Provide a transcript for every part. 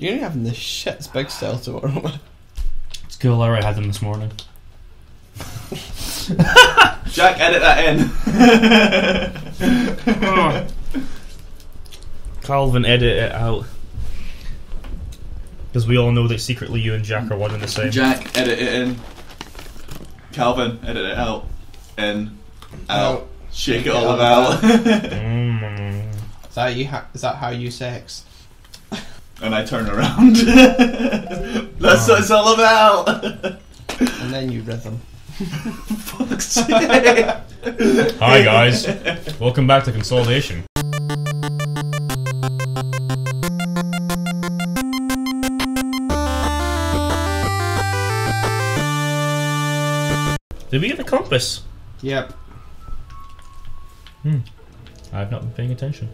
You're gonna be having the shits big sale tomorrow. It's cool. I already had them this morning. Jack, edit that in. Calvin, edit it out. Because we all know that secretly you and Jack are one and the same. Jack, edit it in. Calvin, edit it out. In, out. Shake it all about. Mm. Is that you? Ha- is that how you sex? And I turn around. That's what it's all about. And then you rhythm. Fuck's sake. Hi guys, welcome back to Console-idation. Did we get the compass? Yep. Hmm. I've not been paying attention.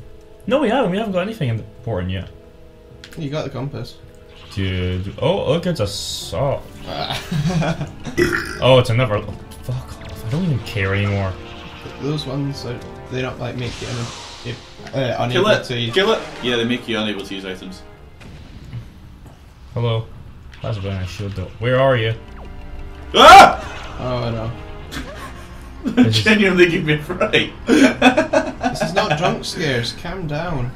No, we haven't. We haven't got anything in the important yet. You got the compass. Dude. Oh, look, it's a saw. Oh, it's another. oh, fuck off. I don't even care anymore. Those ones are they don't like make you un- uh, unable Kill it. to use. Kill it. Yeah, they make you unable to use items. Hello. That's a very nice shield though. Where are you? Ah! Oh no. This is- Genuinely give me a fright. This is not drunk scares. Calm down.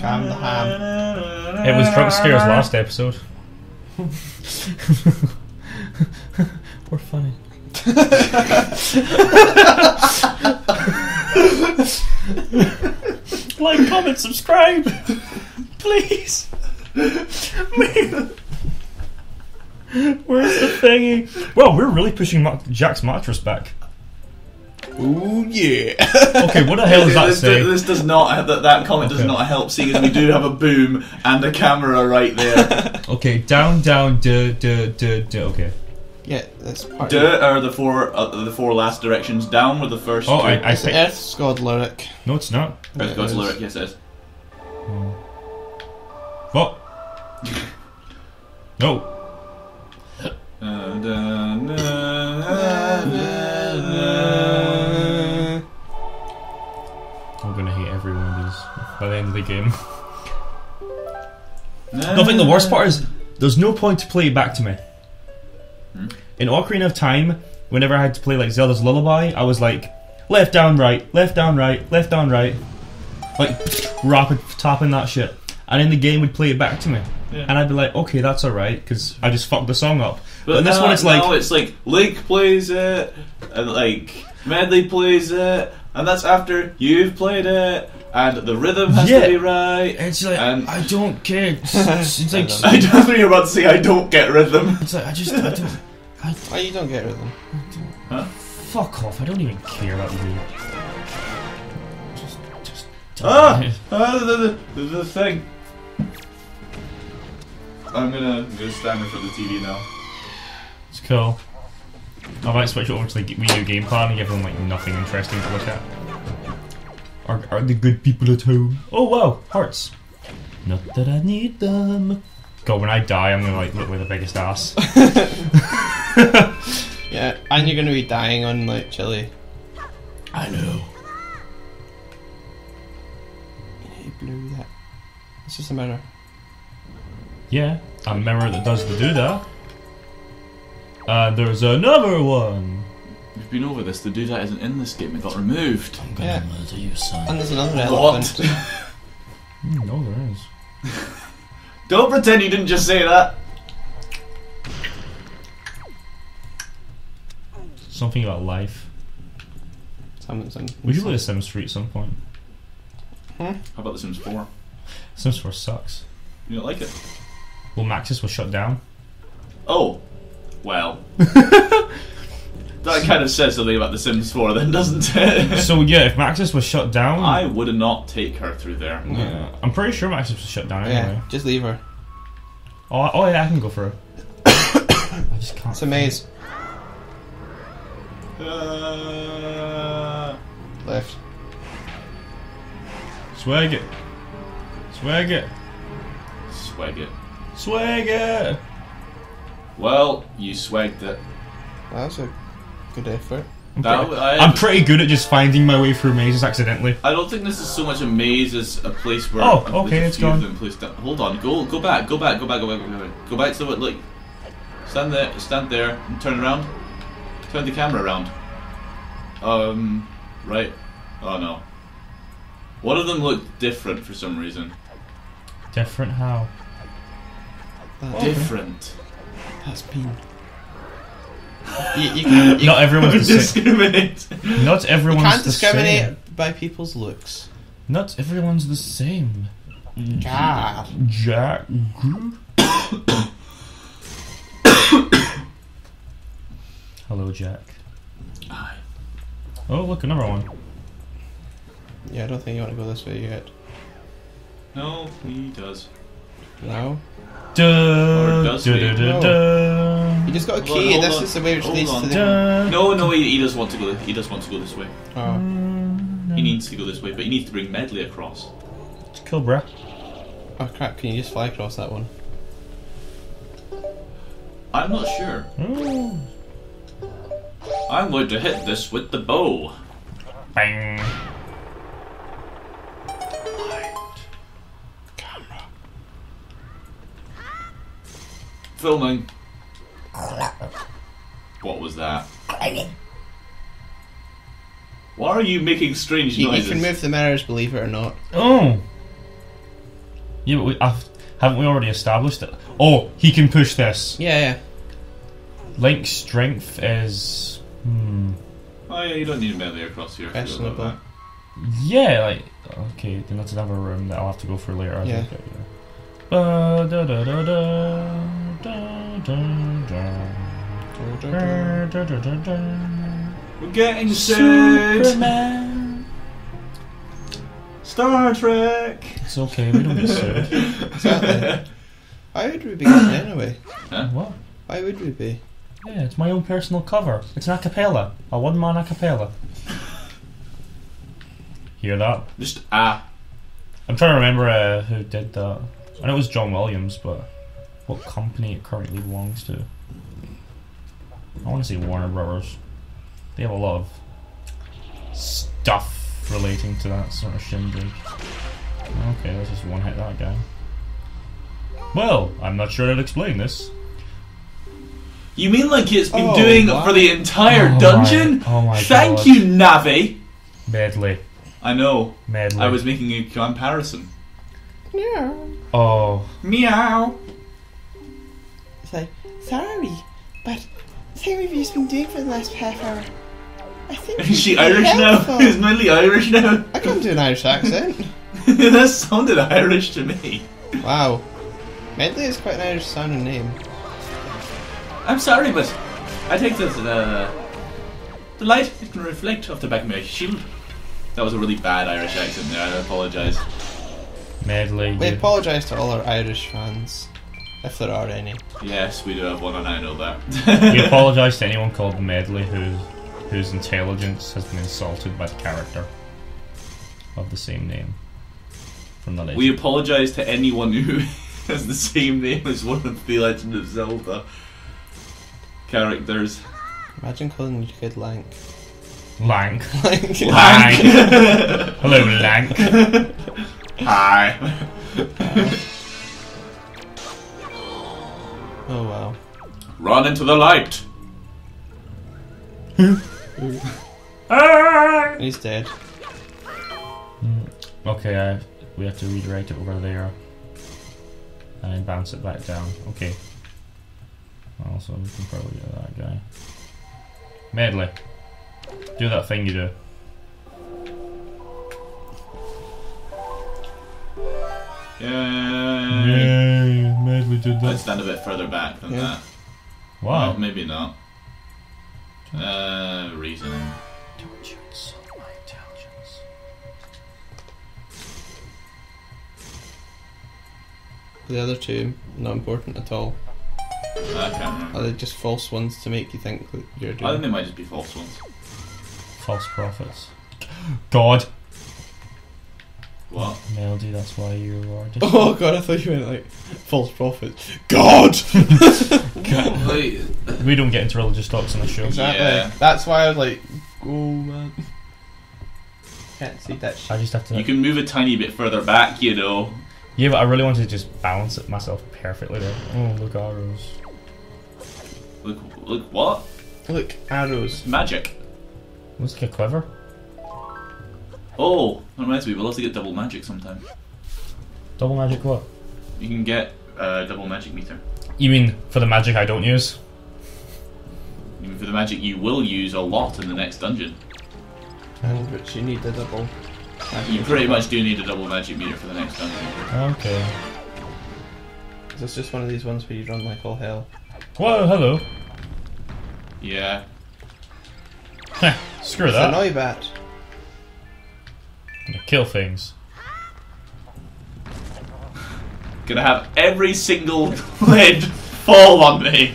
Calm the ham. It was drunk scares last episode. We're funny. like, comment, subscribe, please. Where's the thingy? Well, we're really pushing Jack's mattress back. Ooh yeah. Okay, what the hell does that this, say? this does not. That, that comment does not help, seeing as we do have a boom and a camera right there. Okay, down, down, duh, duh, duh, duh. Okay. yeah, that's part. Duh are the four uh, the four last directions. Down were the first. Oh, two. I, I It's picked. Earth God's lyric. No, it's not. Earth It God's is. lyric. Yes, it is. What? No. Uh, da, na, na, na, na. By the end of the game. No, I think the worst part is there's no point to play it back to me. Hmm? In Ocarina of Time, whenever I had to play like Zelda's Lullaby, I was like left down right, left down right, left down right, like rapid tapping that shit. And in the game, would play it back to me, Yeah. and I'd be like, okay, that's all right, because I just fucked the song up. But, But in this one, it's like it's like Link plays it, and like Medli plays it, and that's after you've played it, and the rhythm has Yeah. to be right. it's like and- I don't care. It's, it's like I don't think you're about to say I don't get rhythm. it's like I just I don't. I, Why you don't get rhythm? fuck off! I don't even care about you. Just, just. Ah, ah the, the, the, the thing. I'm gonna go stand in front of the TV now. It's cool. I might switch over to the Wii U gamepad and give them like nothing interesting to look at. Are, are the good people at home? Oh wow, hearts. Not that I need them. God, when I die, I'm gonna like look like the biggest ass. Yeah, and you're gonna be dying on like chili. I know. Hey, blew that. It's just a mirror. Yeah, a mirror that does the do that. And there's another one. We've been over this. The dude that isn't in this game. It got removed. I'm gonna Yeah. murder you, son. And there's another What? elephant. Hmm, no, there is. Don't pretend you didn't just say that. Something about life. Some, some, We should play the Sims 3 at some point. Hmm? How about The Sims 4? Sims 4 sucks. You don't like it? Well, Maxis was shut down. Oh, well. that kind of says something about The Sims 4, then, doesn't it? So yeah, if Maxis was shut down, I would not take her through there. yeah, I'm pretty sure Maxis was shut down Yeah, anyway. just leave her. Oh, oh yeah, I can go for it. I just can't. It's a maze. Uh, Left. Swag it. Swag it. swag it. Swag it. Well, you swagged it. That was a good effort. That, I, I'm pretty good at just finding my way through mazes accidentally. I don't think this is so much a maze as a place where. Oh, okay, a it's few of gone. them placed down. Hold on, go go back, go back, go back, go back, go back, go back. To it. Look, stand there, stand there, and turn around. Turn the camera around. Um, right. Oh no. One of them looked different for some reason. Different how? That- Different. That's mean. You, you, can, you, Not everyone's the same. Discriminate. Not you everyone's can't the discriminate same. by people's looks. Not everyone's the same. God. Jack. Hello, Jack. Aye. Oh, look, another one. Yeah, I don't think you want to go this way yet. No, he does. No. Duh, Or does duh, he? duh, duh, No. duh. You just got a Hold on, key. hold this on. is the way which leads on. to the. No, no, he, he does want to go. He does want to go this way. Oh. Mm, he needs to go this way, but he needs to bring Medli across. It's cool, bruh. oh crap! Can you just fly across that one? I'm not sure. Ooh. I'm going to hit this with the bow. Bang. Camera. Filming. What was that? Why are you making strange You, you noises? can move the mirrors, believe it or not. Oh. Yeah, but we, I've, haven't we already established it? Oh, he can push this. Yeah, yeah. Link's strength is. Hmm. Oh yeah, you don't need Medli across here. I forgot about Questionable. that. Yeah, like. Okay, then that's another room that I'll have to go through later. I Yeah. think, yeah. Uh, da, da, da, da, We're getting sued. Superman. Star Trek. It's okay, we don't get sued. Exactly. Why would we be going anyway? What? Why would we be? Yeah, it's my own personal cover. It's an a cappella. A one man a cappella. Hear that? Just ah. I'm trying to remember uh, who did that. I know it was John Williams, but what company it currently belongs to? I want to say Warner Brothers. They have a lot of stuff relating to that sort of shindig. Okay, let's just one hit that guy. Well, I'm not sure how to explain this. You mean like it's been Oh, doing wow. for the entire Oh my- dungeon? oh my Thank God. you, Navi. Medli. I know. Medli. I was making a comparison. Yeah. Oh. Meow. It's like, sorry, but the thing we've just been doing for the last half hour. I think. Is she would be Irish now? helpful." Is Millie Irish now? I can't do an Irish accent. that sounded Irish to me. wow. Medli is quite an Irish sounding name. I'm sorry, but I take this uh, the light it can reflect off the back of my shield. That was a really bad Irish accent there. I apologise. Medli. We apologise to all our Irish fans, if there are any. Yes, we do have one, and I know that. We apologise to anyone called Medli who, whose intelligence has been insulted by the character of the same name from the legend. we apologise to anyone who has the same name as one of the Legend of Zelda characters. Imagine calling your kid Lank. Lank. Lank. Lank. Hello, Lank. Hi. Oh wow. Run into the light. Ah! He's dead. Okay, I, we have to redirect it over there. And then bounce it back down. Okay. Also, we can probably get that guy. Medli. Do that thing you do. Yay. Yay, Medli did I'd stand a bit further back than Yeah. that. Wow. Well, maybe not. Uh, reasoning. Don't you insult my intelligence. The other two, not important at all. I can't remember. Are they just false ones to make you think that you're doing? I think they might just be false ones. False prophets. God. What? Melody, that's why you are just. Oh god, I thought you meant like false prophets. God. Wait, We don't get into religious talks on the show. Exactly. Yeah. That's why I was like, go, man. Can't see that shit. I just have to. You can move a tiny bit further back, you know. Yeah, but I really wanted to just balance it myself perfectly there. Oh, look arrows. Look, look, what? Look, arrows. Magic. Looks like a quiver. Oh, that reminds me, we'll have to get double magic sometime. Double magic what? You can get a double magic meter. You mean for the magic I don't use? Even for the magic you will use a lot in the next dungeon. And which you need the double. You pretty much do need a double magic meter for the next dungeon. Okay. It's just one of these ones where you run like all hell. Whoa, hello. Yeah. Heh, Screw It's a that. Noibat. I'm gonna kill things. Gonna have every single lid fall on me.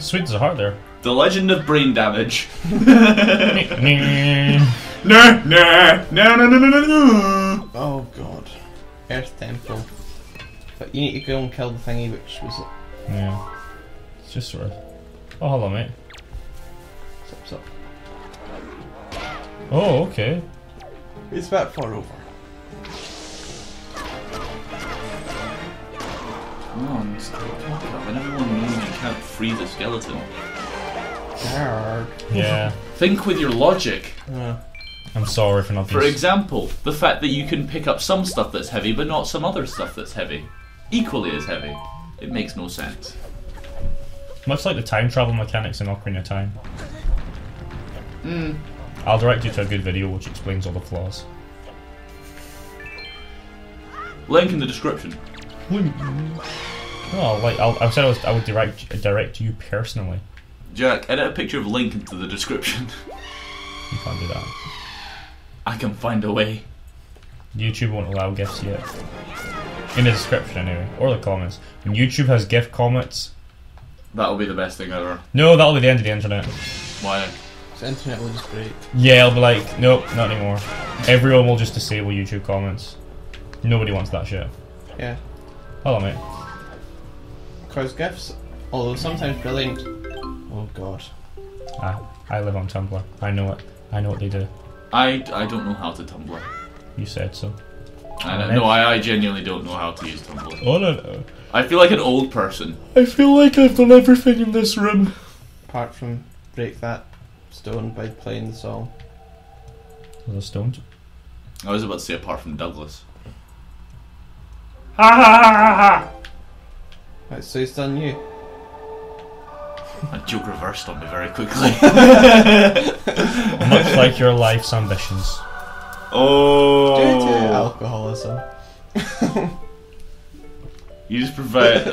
Sweet as a heart there. The legend of brain damage. No, no, no, no, no, no, no, no. Oh god. Earth Temple. But you need to go and kill the thingy, which was. Yeah. It's just sort of. Oh, hello, mate. Sup, sup. Oh, okay. It's about far over. Come on, stop talking about when everyone knows you can't freeze the skeleton. Arrgh. Yeah, Think with your logic. Uh, I'm sorry for not For example, the fact that you can pick up some stuff that's heavy but not some other stuff that's heavy. Equally as heavy. It makes no sense. Much like the time travel mechanics in Ocarina of Time. Hmm. I'll direct you to a good video which explains all the flaws. Link in the description. Oh, like I'll, I said I, was, I would direct direct you personally. Jack, edit a picture of Link into the description. You can't do that. I can find a way. YouTube won't allow gifts yet. In the description, anyway, or the comments. When YouTube has gift comments, That'll be the best thing ever. no, that'll be the end of the internet. Why? The internet will just break. Yeah, I'll be like, nope, not anymore. Everyone will just disable YouTube comments. Nobody wants that shit. Yeah. Hello, mate. Because gifts, although sometimes brilliant. Oh god. I, I live on Tumblr. I know it. I know what they do. I, I don't know how to Tumblr. You said so. I don't, no, I, I genuinely don't know how to use Tumblr. Oh no, no. I feel like an old person. I feel like I've done everything in this room. Apart from break that stone by playing the song. Was a stone? I was about to say apart from Douglas. Ha ha ha ha ha! Right, so he's done you. That joke reversed on me very quickly. Much like your life's ambitions. oh. Due to alcoholism. You just provide.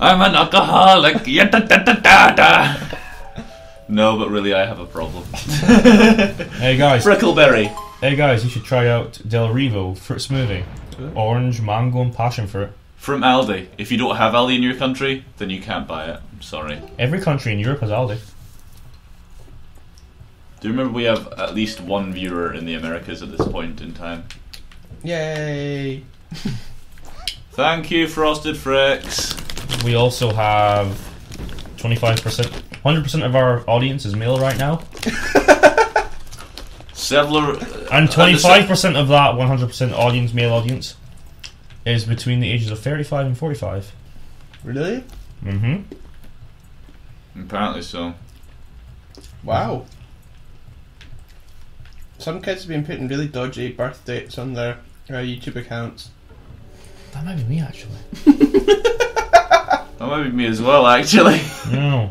I'm an alcoholic. Yeah, da, da, da, da, da. No, but really, I have a problem. Hey guys, Brickleberry. hey guys, you should try out Del Revo fruit smoothie. Orange, mango, and passion fruit. From Aldi. If you don't have Aldi in your country, then you can't buy it. I'm sorry. Every country in Europe has Aldi. Do you remember we have at least one viewer in the Americas at this point in time? Yay! Thank you, Frosted Fricks. We also have 25%, 100% of our audience is male right now. Several. And uh, 25% of that 100% audience, male audience, is between the ages of 35 and 45. Really? Mm-hmm. Apparently so. Wow. Some kids have been putting really dodgy birth dates on their uh, YouTube accounts. That might be me, actually. That might be me as well, actually. No.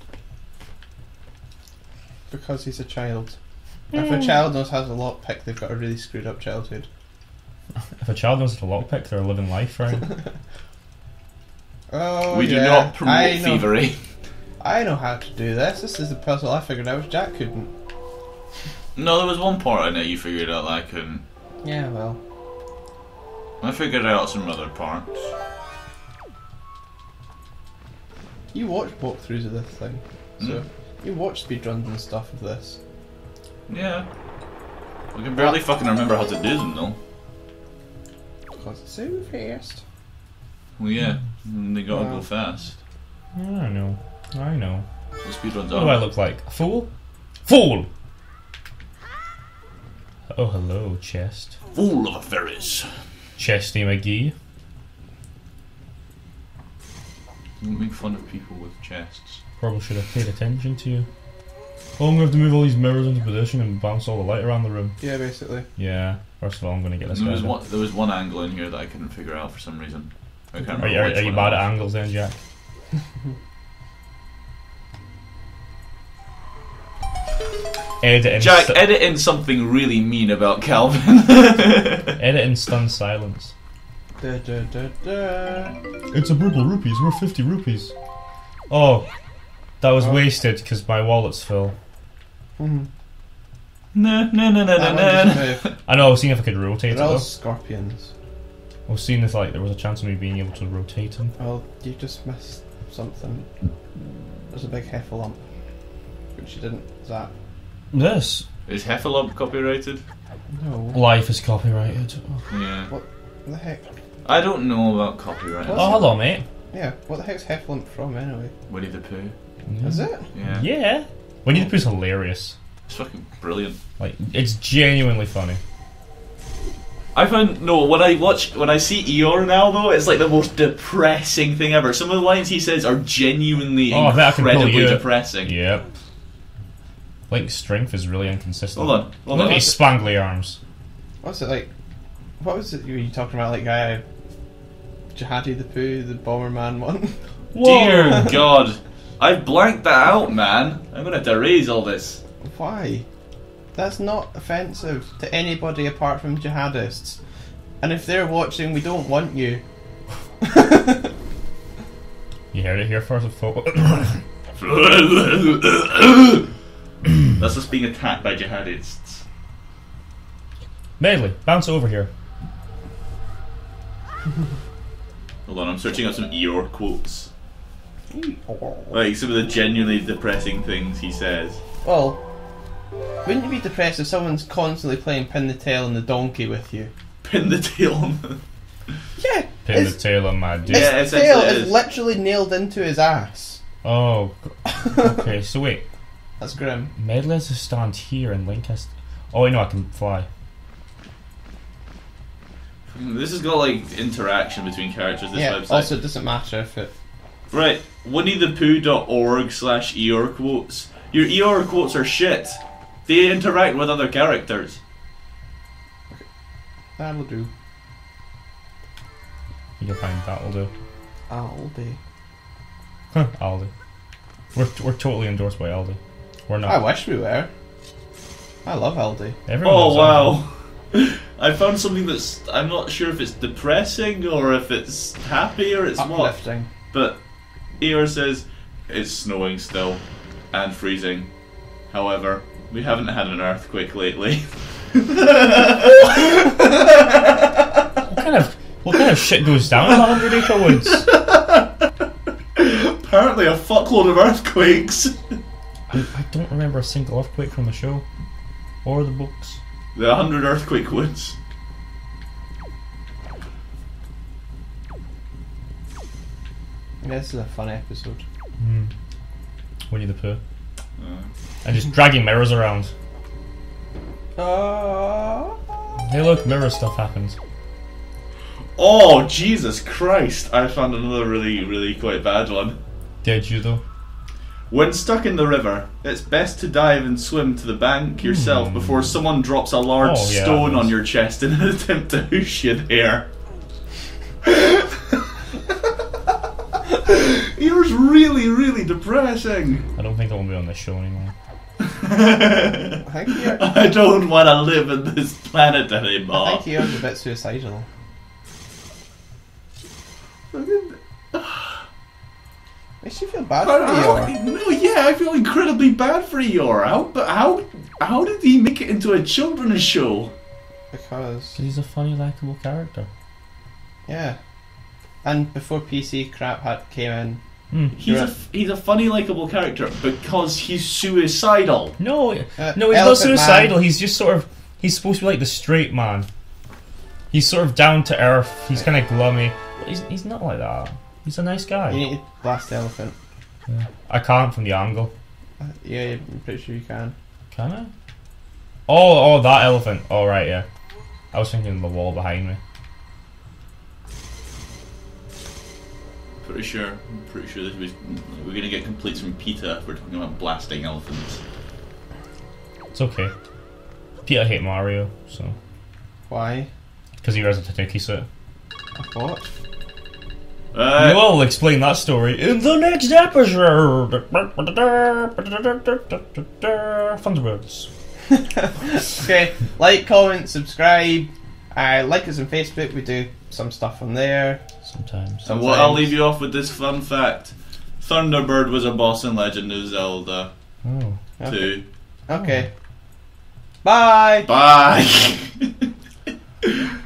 Because he's a child. If a child knows how to lockpick, they've got a really screwed up childhood. If a child knows how to lockpick, they're living life, right? Oh, We do not promote I know, thievery. I know how to do this. This is the puzzle I figured out. Jack couldn't. No, there was one part in it you figured out that I couldn't. Yeah, well. I figured out some other parts. You watch walkthroughs of this thing. So, Hmm. You watch speedruns and stuff of this. Yeah. I can barely fucking remember how to do them though. Because it's so fast. Well, yeah, mm, they gotta Wow. go fast. I know. I know. The speedruns What do I look like? A fool? Fool! Oh, hello, chest. Fool of a Ferris. Chesty McGee. Don't make fun of people with chests. Probably should have paid attention to you. Oh, I'm gonna have to move all these mirrors into position and bounce all the light around the room. Yeah, basically. Yeah. First of all, I'm gonna get this There was one. There was one angle in here that I couldn't figure out for some reason. I can't remember Are you, are, which are you one bad at angles then, Jack? Editing, Jack, stu- edit something really mean about Calvin. editing stunned silence. Da, da, da, da. It's a purple rupees. We're 50 rupees. Oh, that was Oh. wasted because my wallet's full. Hmm. no, no, no, no, no, no. I know. I was seeing if I could rotate it. They're all Though. scorpions. I was seeing if like there was a chance of me being able to rotate them. Well, you just missed something. There's a big heffalump. Which you didn't zap. This Is Heffalump copyrighted? No. life is copyrighted. Yeah. What the heck? I don't know about copyright. What's Oh, hello, mate. Yeah, what the heck's heffalump from anyway? Winnie the Pooh. Mm. Is it? Yeah. Yeah. Winnie the Pooh's hilarious. It's fucking brilliant. Like, it's genuinely funny. I find no when I watch when I see Eeyore now though it's like the most depressing thing ever. Some of the lines he says are genuinely Oh, I bet can pull incredibly depressing. Yep. Link's strength is really inconsistent. Hold on, hold Look on. at his spangly arms. What's it like? What was it you were talking about? Like guy, Jihadi the Pooh, the Bomberman one. Dear God, I've blanked that out, man. I'm gonna have to erase all this. Why? That's not offensive to anybody apart from jihadists. And if they're watching, we don't want you. You heard it here first, folks. That's us being attacked by jihadists. Medli, bounce over here. Hold on, I'm searching up some Eeyore quotes. Like some of the genuinely depressing things he says. Well, wouldn't you be depressed if someone's constantly playing pin the tail on the donkey with you? Pin the tail on the. Yeah, Pin the tail on my dick. Yeah, his essentially tail it is is. literally nailed into his ass. Oh, g- okay. So wait, That's grim. Medli has to stand here and Link has. To... Oh wait, know I can fly. Hmm, this has got like interaction between characters. This yeah. website. Also, it doesn't matter if it. Right, WinnieThePooh.org slash Eeyore quotes. Your Eeyore quotes are shit. They interact with other characters. That'll do. You can find that'll do. Aldi. Huh, Aldi. We're, we're totally endorsed by Aldi. We're not. I wish we were. I love Aldi. Everyone Oh wow. Aldi. Wow. I found something that's I'm not sure if it's depressing or if it's happy or it's what. Uplifting. But Eeyore says it's snowing still and freezing. However, we haven't had an earthquake lately. What kind of what kind of shit goes down in the Hundred Acre Woods? Apparently, a fuckload of earthquakes. I, I don't remember a single earthquake from the show or the books. The hundred earthquake woods. Yeah, this is a fun episode. Hmm. Winnie the Pooh. Uh, And just dragging mirrors around. Uh, Hey, look, mirror stuff happens. Oh Jesus Christ! I found another really, really quite bad one. Did you though? When stuck in the river, it's best to dive and swim to the bank yourself Hmm. before someone drops a large Oh, yeah, stone that on your chest in an attempt to hoosh you there. Yours really, really depressing. I don't think I will be on this show anymore. I I don't want to live in this planet anymore. I anymore. think you're a bit suicidal. Makes you feel bad How, for how, Eeyore. no, yeah, I feel incredibly bad for Eeyore. How, but how, how did he make it into a children's show? Because, Because he's a funny, likable character. yeah. And before PC crap had came in, Hmm. He's a he's a funny, likable character because he's suicidal. No, uh, no, he's not suicidal. Man, He's just sort of. He's supposed to be like the straight man. He's sort of down to earth. He's kind of glummy. He's, he's not like that. He's a nice you guy. need to blast the elephant. I can't from the angle. Uh, yeah, I'm pretty sure you can. Can I? Oh, oh, that elephant. Oh, right, yeah. I was thinking of the wall behind me. Pretty sure. I'm pretty sure this was. We're gonna get complaints from Peter if we're talking about blasting elephants. It's okay. Peter hate Mario, so Why? because he wears a Tanuki suit. I thought. Uh, we'll explain that story in the next episode. Thunderbirds. Okay, like, comment, subscribe. Uh, like us on Facebook. We do some stuff on there. Sometimes. and what, I'll leave you off with this fun fact: Thunderbird was a boss in Legend of Zelda Oh. Okay. 2. okay. Bye. Bye.